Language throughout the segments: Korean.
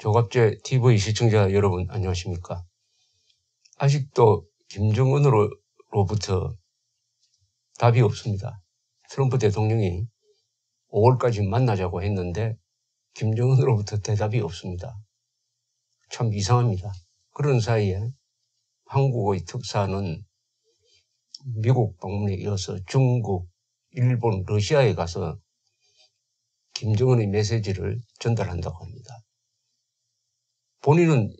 조갑제 TV 시청자 여러분 안녕하십니까? 아직도 김정은으로부터 답이 없습니다. 트럼프 대통령이 5월까지 만나자고 했는데 김정은으로부터 대답이 없습니다. 참 이상합니다. 그런 사이에 한국의 특사는 미국 방문에 이어서 중국, 일본, 러시아에 가서 김정은의 메시지를 전달한다고 합니다. 본인은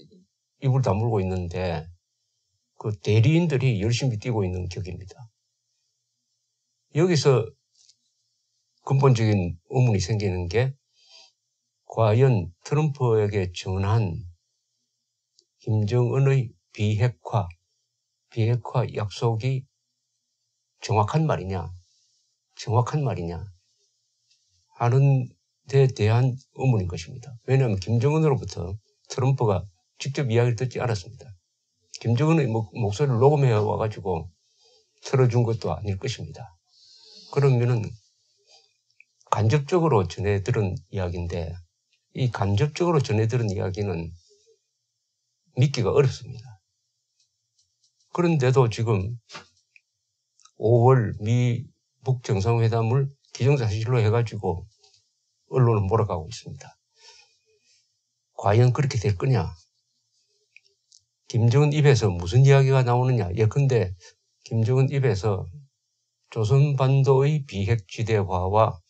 입을 다물고 있는데 그 대리인들이 열심히 뛰고 있는 격입니다. 여기서 근본적인 의문이 생기는 게 과연 트럼프에게 전한 김정은의 비핵화, 비핵화 약속이 정확한 말이냐, 정확한 말이냐 하는 데 대한 의문인 것입니다. 왜냐하면 김정은으로부터 트럼프가 직접 이야기를 듣지 않았습니다. 김정은의 목소리를 녹음해 와가지고 틀어준 것도 아닐 것입니다. 그러면은 간접적으로 전해 들은 이야기인데 이 간접적으로 전해 들은 이야기는 믿기가 어렵습니다. 그런데도 지금 5월 미북 정상회담을 기정사실로 해가지고 언론은 몰아가고 있습니다. 과연 그렇게 될 거냐? 김정은 입에서 무슨 이야기가 나오느냐? 예컨대 김정은 입에서 조선반도의 비핵지대화와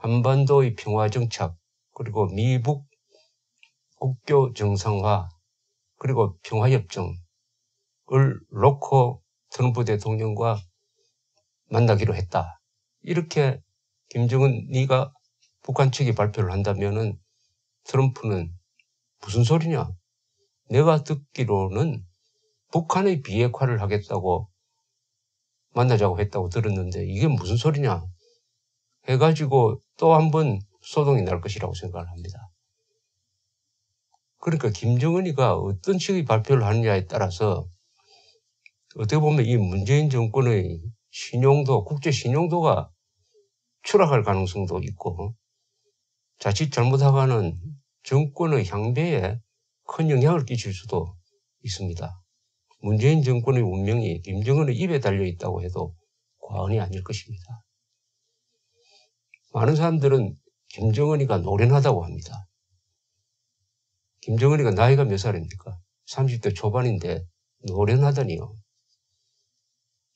한반도의 평화정착, 그리고 미북 국교 정상화, 그리고 평화협정을 놓고 트럼프 대통령과 만나기로 했다. 이렇게 김정은이가 북한 측이 발표를 한다면은 트럼프는 무슨 소리냐? 내가 듣기로는 북한의 비핵화를 하겠다고 만나자고 했다고 들었는데 이게 무슨 소리냐? 해가지고 또 한 번 소동이 날 것이라고 생각을 합니다. 그러니까 김정은이가 어떤 식의 발표를 하느냐에 따라서 어떻게 보면 이 문재인 정권의 신용도, 국제 신용도가 추락할 가능성도 있고 자칫 잘못하가는 정권의 향배에 큰 영향을 끼칠 수도 있습니다. 문재인 정권의 운명이 김정은의 입에 달려 있다고 해도 과언이 아닐 것입니다. 많은 사람들은 김정은이가 노련하다고 합니다. 김정은이가 나이가 몇 살입니까? 30대 초반인데 노련하다니요.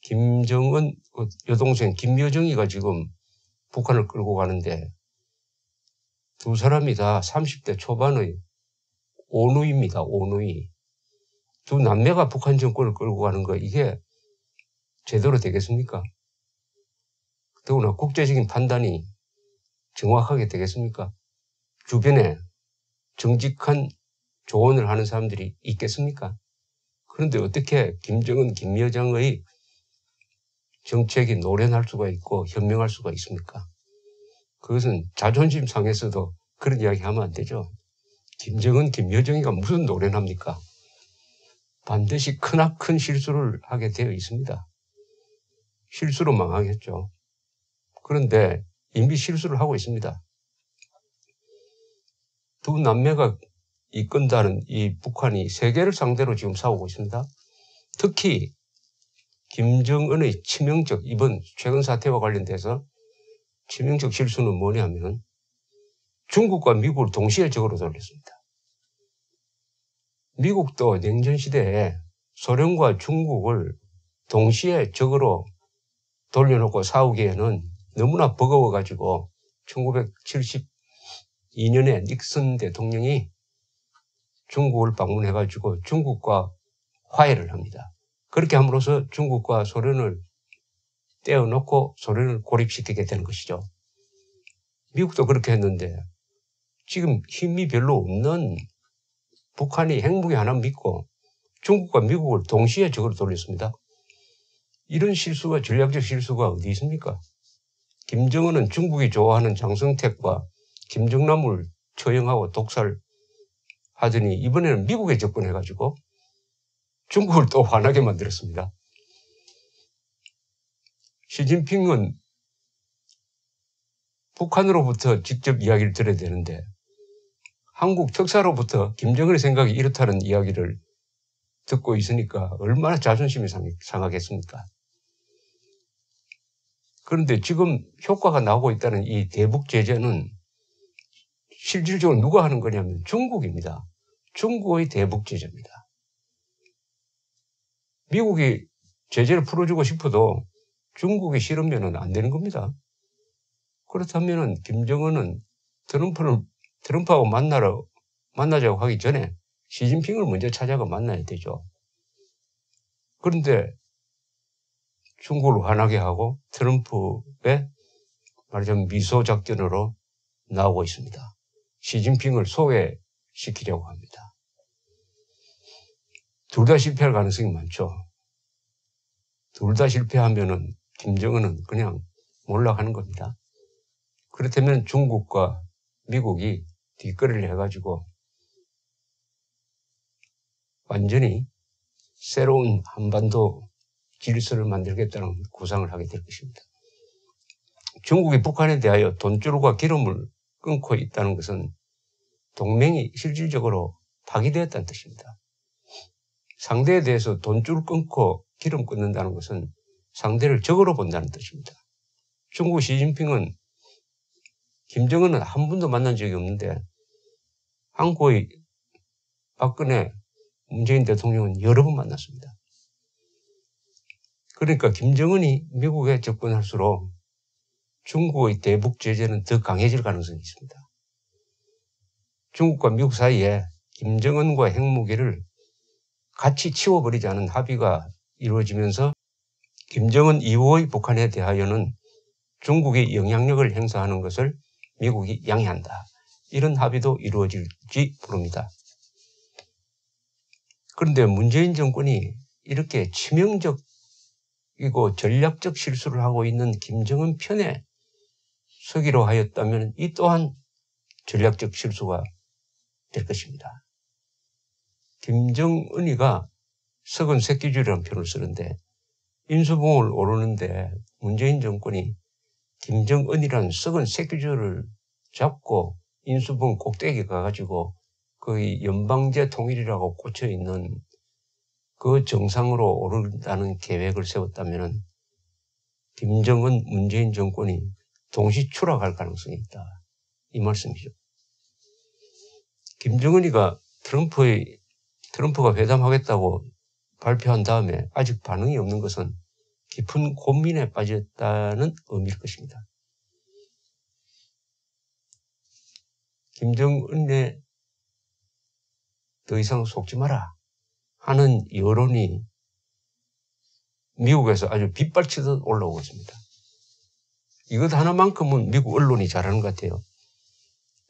김정은 그 여동생 김여정이가 지금 북한을 끌고 가는데 두 사람이 다 30대 초반의 오누입니다. 오누이. 두 남매가 북한 정권을 끌고 가는 거 이게 제대로 되겠습니까? 더구나 국제적인 판단이 정확하게 되겠습니까? 주변에 정직한 조언을 하는 사람들이 있겠습니까? 그런데 어떻게 김정은, 김여정의 정책이 노련할 수가 있고 현명할 수가 있습니까? 그것은 자존심 상에서도 그런 이야기 하면 안 되죠. 김정은, 김여정이가 무슨 노련합니까? 반드시 크나큰 실수를 하게 되어 있습니다. 실수로 망하겠죠. 그런데 이미 실수를 하고 있습니다. 두 남매가 이끈다는 이 북한이 세계를 상대로 지금 싸우고 있습니다. 특히 김정은의 치명적 이번 최근 사태와 관련돼서 치명적 실수는 뭐냐면 중국과 미국을 동시에 적으로 돌렸습니다. 미국도 냉전 시대에 소련과 중국을 동시에 적으로 돌려놓고 싸우기에는 너무나 버거워가지고 1972년에 닉슨 대통령이 중국을 방문해가지고 중국과 화해를 합니다. 그렇게 함으로써 중국과 소련을 떼어놓고 소련을 고립시키게 되는 것이죠. 미국도 그렇게 했는데 지금 힘이 별로 없는 북한이 핵무기 하나 믿고 중국과 미국을 동시에 적으로 돌렸습니다. 이런 실수가 전략적 실수가 어디 있습니까? 김정은은 중국이 좋아하는 장성택과 김정남을 처형하고 독살하더니 이번에는 미국에 접근해가지고 중국을 또 화나게 만들었습니다. 시진핑은 북한으로부터 직접 이야기를 들어야 되는데 한국 특사로부터 김정은의 생각이 이렇다는 이야기를 듣고 있으니까 얼마나 자존심이 상하겠습니까? 그런데 지금 효과가 나오고 있다는 이 대북 제재는 실질적으로 누가 하는 거냐면 중국입니다. 중국의 대북 제재입니다. 미국이 제재를 풀어주고 싶어도 중국이 싫으면 안 되는 겁니다. 그렇다면 김정은은 트럼프를, 트럼프하고 만나러, 만나자고 하기 전에 시진핑을 먼저 찾아가 만나야 되죠. 그런데 중국을 화나게 하고 트럼프의 말하자면 미소 작전으로 나오고 있습니다. 시진핑을 소외시키려고 합니다. 둘 다 실패할 가능성이 많죠. 둘 다 실패하면은 김정은은 그냥 몰락하는 겁니다. 그렇다면 중국과 미국이 뒷거리를 해가지고 완전히 새로운 한반도 질서를 만들겠다는 구상을 하게 될 것입니다. 중국이 북한에 대하여 돈줄과 기름을 끊고 있다는 것은 동맹이 실질적으로 파기되었다는 뜻입니다. 상대에 대해서 돈줄 끊고 기름 끊는다는 것은 상대를 적으로 본다는 뜻입니다. 중국 시진핑은 김정은은 한 번도 만난 적이 없는데 한국의 박근혜 문재인 대통령은 여러 번 만났습니다. 그러니까 김정은이 미국에 접근할수록 중국의 대북 제재는 더 강해질 가능성이 있습니다. 중국과 미국 사이에 김정은과 핵무기를 같이 치워버리자는 합의가 이루어지면서 김정은 이후의 북한에 대하여는 중국이 영향력을 행사하는 것을 미국이 양해한다. 이런 합의도 이루어질지 모릅니다. 그런데 문재인 정권이 이렇게 치명적이고 전략적 실수를 하고 있는 김정은 편에 서기로 하였다면 이 또한 전략적 실수가 될 것입니다. 김정은이가 석은 새끼줄이라는 표현을 쓰는데 인수봉을 오르는데 문재인 정권이 김정은이라는 썩은 새끼줄을 잡고 인수봉 꼭대기 가가지고 거의 연방제 통일이라고 꽂혀 있는 그 정상으로 오른다는 계획을 세웠다면 김정은 문재인 정권이 동시 추락할 가능성이 있다. 이 말씀이죠. 김정은이가 트럼프의 트럼프가 회담하겠다고 발표한 다음에 아직 반응이 없는 것은 깊은 고민에 빠졌다는 의미일 것입니다. 김정은에 더 이상 속지 마라 하는 여론이 미국에서 아주 빗발치듯 올라오고 있습니다. 이것 하나만큼은 미국 언론이 잘하는 것 같아요.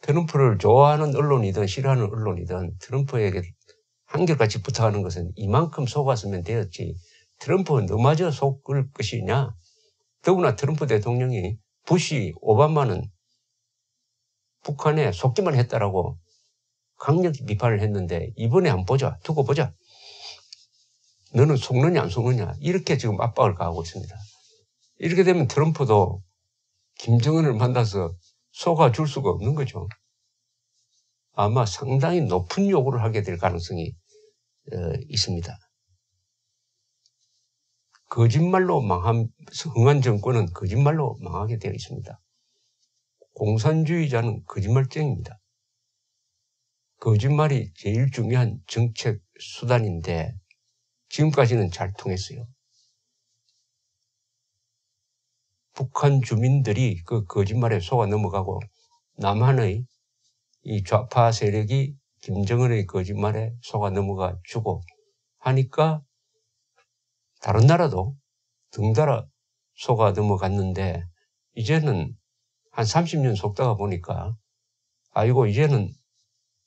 트럼프를 좋아하는 언론이든 싫어하는 언론이든 트럼프에게 한결같이 부탁하는 것은 이만큼 속았으면 되었지 트럼프는 너마저 속을 것이냐? 더구나 트럼프 대통령이 부시 오바마는 북한에 속기만 했다라고 강력히 비판을 했는데 이번에 한번 보자. 두고 보자. 너는 속느냐 안 속느냐 이렇게 지금 압박을 가하고 있습니다. 이렇게 되면 트럼프도 김정은을 만나서 속아줄 수가 없는 거죠. 아마 상당히 높은 요구를 하게 될 가능성이 어, 있습니다. 거짓말로 망한 흥한 정권은 거짓말로 망하게 되어 있습니다. 공산주의자는 거짓말쟁입니다. 거짓말이 제일 중요한 정책 수단인데 지금까지는 잘 통했어요. 북한 주민들이 그 거짓말에 속아 넘어가고 남한의 이 좌파 세력이 김정은의 거짓말에 속아 넘어가 주고 하니까 다른 나라도 등달아 속아 넘어갔는데 이제는 한 30년 속다가 보니까 아이고 이제는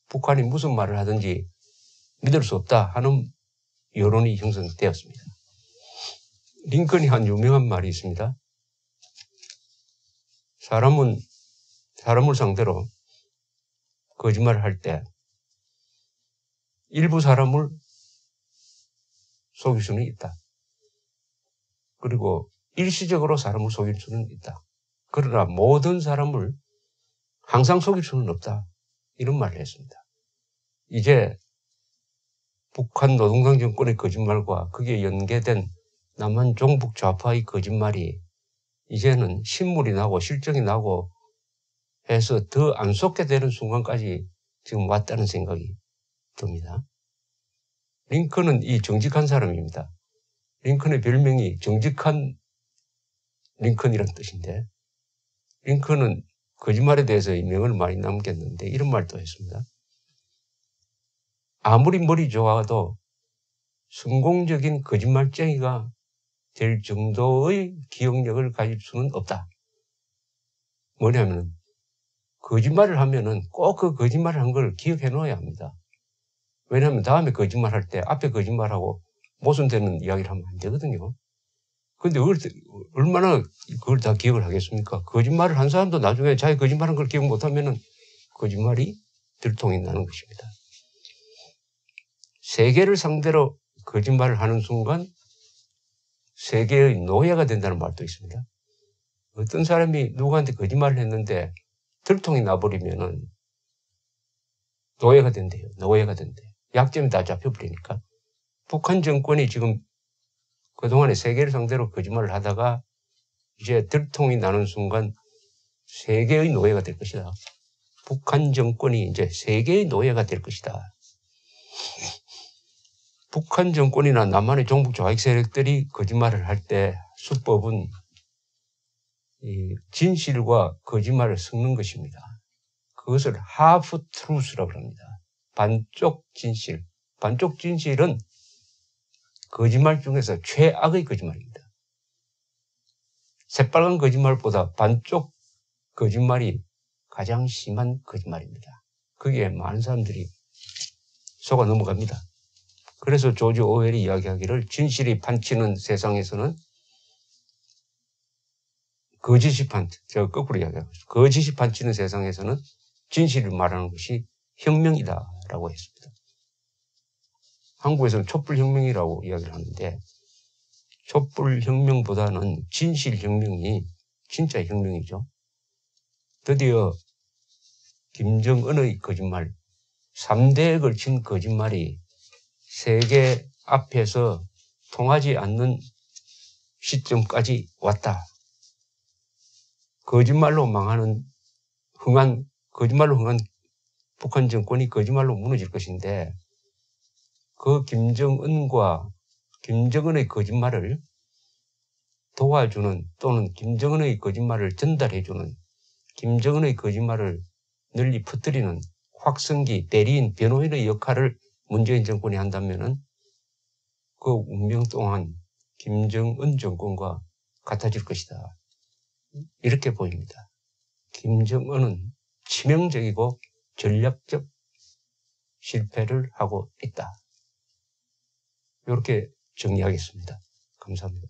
북한이 무슨 말을 하든지 믿을 수 없다 하는 여론이 형성되었습니다. 링컨이 한 유명한 말이 있습니다. 사람은 사람을 상대로 거짓말을 할 때 일부 사람을 속일 수는 있다. 그리고 일시적으로 사람을 속일 수는 있다. 그러나 모든 사람을 항상 속일 수는 없다. 이런 말을 했습니다. 이제 북한 노동당 정권의 거짓말과 거기에 연계된 남한 종북 좌파의 거짓말이 이제는 신물이 나고 실정이 나고 해서 더 안 속게 되는 순간까지 지금 왔다는 생각이 듭니다. 링컨은 이 정직한 사람입니다. 링컨의 별명이 정직한 링컨이라는 뜻인데 링컨은 거짓말에 대해서 명을 많이 남겼는데 이런 말도 했습니다. 아무리 머리 좋아도 성공적인 거짓말쟁이가 될 정도의 기억력을 가질 수는 없다. 뭐냐면 거짓말을 하면은 꼭 그 거짓말을 한 걸 기억해 놓아야 합니다. 왜냐하면 다음에 거짓말 할 때 앞에 거짓말하고 모순되는 이야기를 하면 안 되거든요. 근데 얼마나 그걸 다 기억을 하겠습니까? 거짓말을 한 사람도 나중에 자기 거짓말한 걸 기억 못 하면은 거짓말이 들통이 나는 것입니다. 세계를 상대로 거짓말을 하는 순간 세계의 노예가 된다는 말도 있습니다. 어떤 사람이 누구한테 거짓말을 했는데 들통이 나버리면은 노예가 된대요. 노예가 된대. 약점이 다 잡혀버리니까. 북한 정권이 지금 그동안에 세계를 상대로 거짓말을 하다가 이제 들통이 나는 순간 세계의 노예가 될 것이다. 북한 정권이 이제 세계의 노예가 될 것이다. 북한 정권이나 남한의 종북 좌익 세력들이 거짓말을 할 때 수법은 진실과 거짓말을 섞는 것입니다. 그것을 half truth라고 합니다. 반쪽 진실. 반쪽 진실은 거짓말 중에서 최악의 거짓말입니다. 새빨간 거짓말보다 반쪽 거짓말이 가장 심한 거짓말입니다. 거기에 많은 사람들이 속아 넘어갑니다. 그래서 조지 오웰이 이야기하기를 진실이 판치는 세상에서는 거짓이 판, 제가 거꾸로 이야기하고 있습니다. 거짓이 판치는 세상에서는 진실을 말하는 것이 혁명이다라고 했습니다. 한국에서는 촛불혁명이라고 이야기를 하는데 촛불혁명보다는 진실혁명이 진짜 혁명이죠. 드디어 김정은의 거짓말, 3대에 걸친 거짓말이 세계 앞에서 통하지 않는 시점까지 왔다. 거짓말로 망하는 흥한, 거짓말로 흥한 북한 정권이 거짓말로 무너질 것인데 그 김정은과 김정은의 거짓말을 도와주는 또는 김정은의 거짓말을 전달해주는 김정은의 거짓말을 널리 퍼뜨리는 확성기, 대리인, 변호인의 역할을 문재인 정권이 한다면은 그 운명 동안 김정은 정권과 같아질 것이다. 이렇게 보입니다. 김정은은 치명적이고 전략적 실패를 하고 있다. 이렇게 정리하겠습니다. 감사합니다.